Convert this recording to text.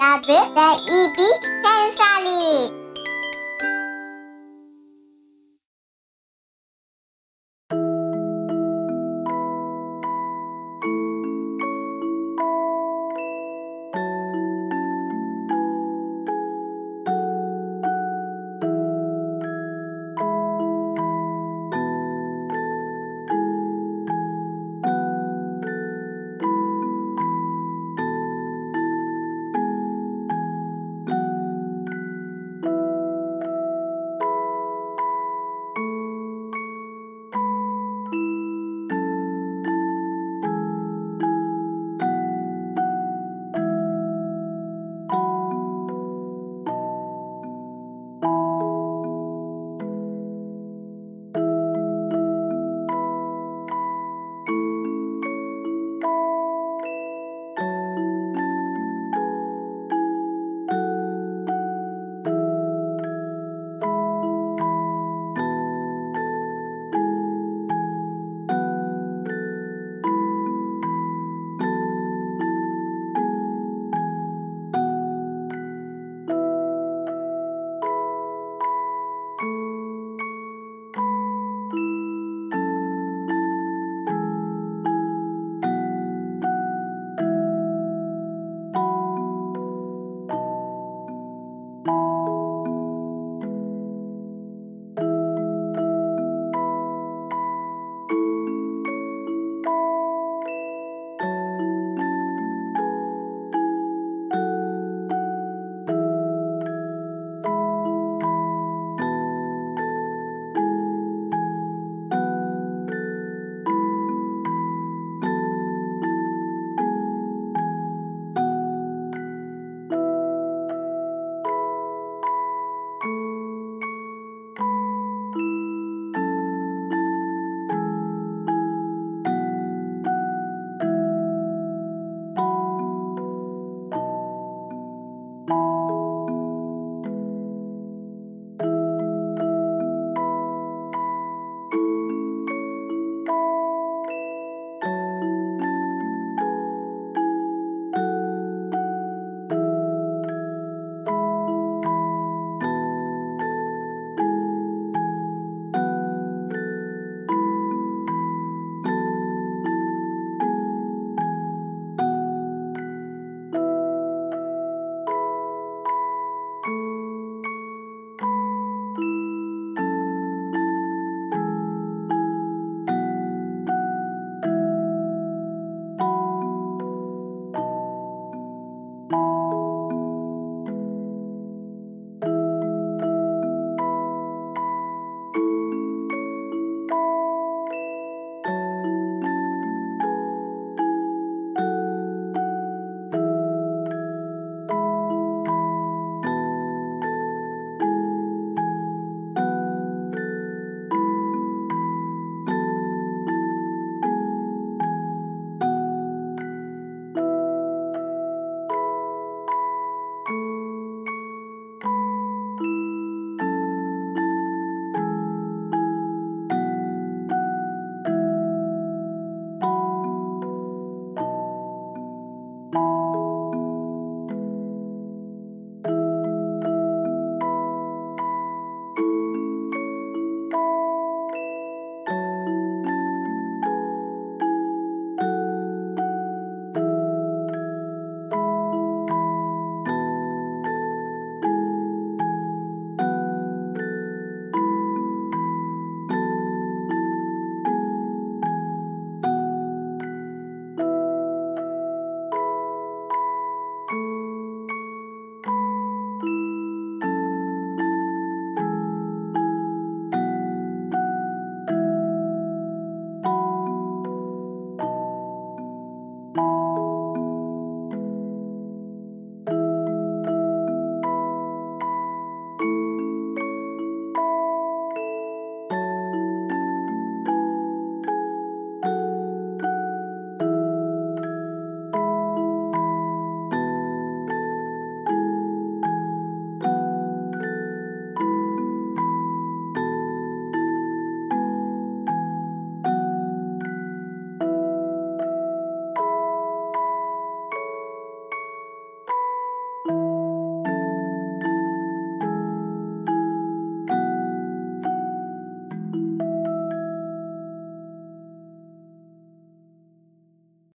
WIB Sensali. you